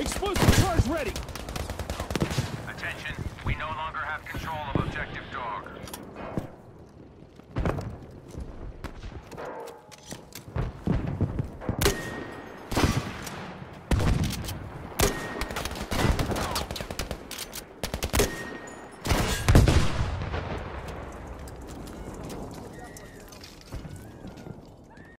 Explosive charge ready! Attention, we no longer have control.